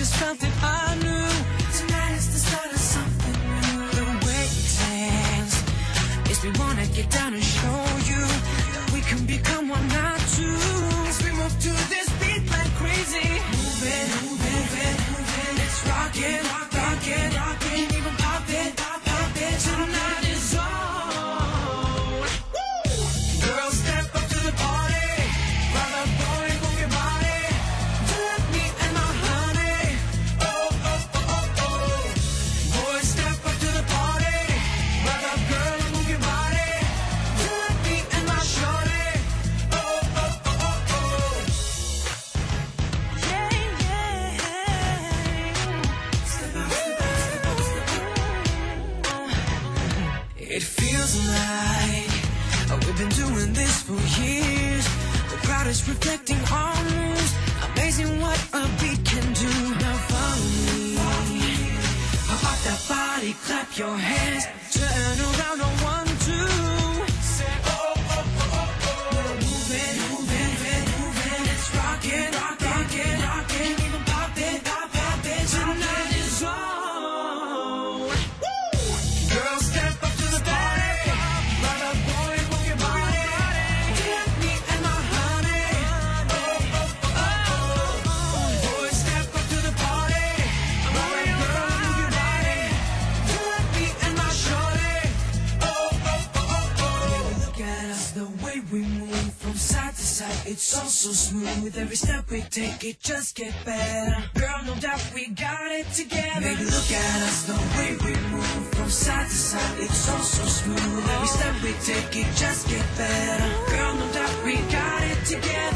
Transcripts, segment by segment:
just found it. feels like We've been doing this for years. The crowd is reflecting our moves Amazing what a beat can do. Now follow me. Pop that body, clap your hands. we move from side to side, it's all so smooth. Every step we take, it just get better. Girl, no doubt we got it together. Look at us, the way we move from side to side, it's all so smooth. Every step we take, it just get better. Girl, no doubt we got it together.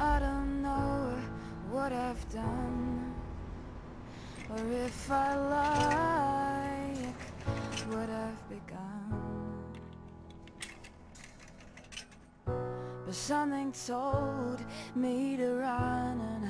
I don't know what I've done Or if I like what I've begun. But something told me to run and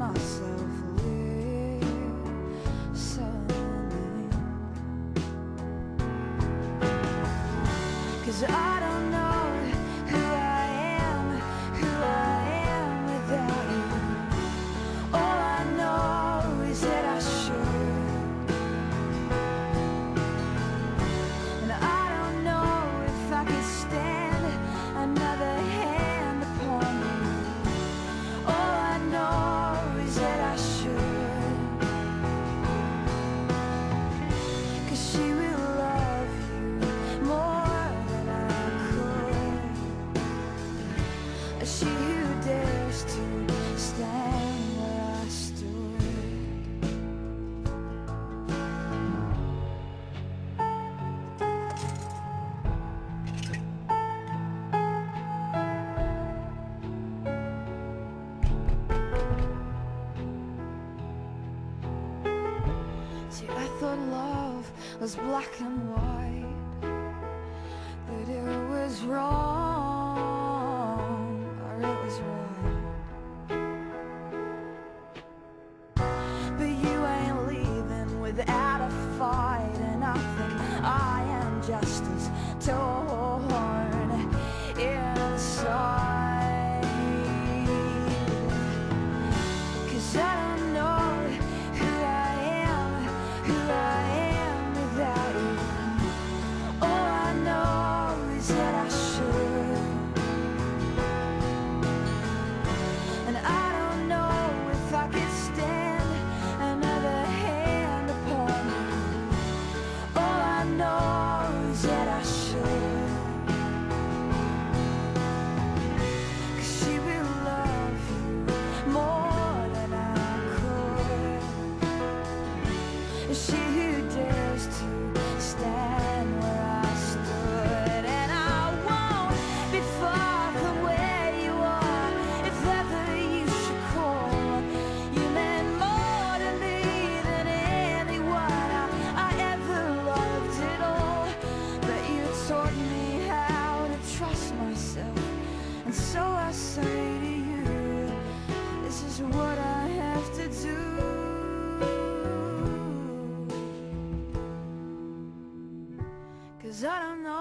myself Cause I See, I thought love was black and white, that it was wrong, or it was right. But you ain't leaving without a fight, and I think I am just as torn. Cause I don't know.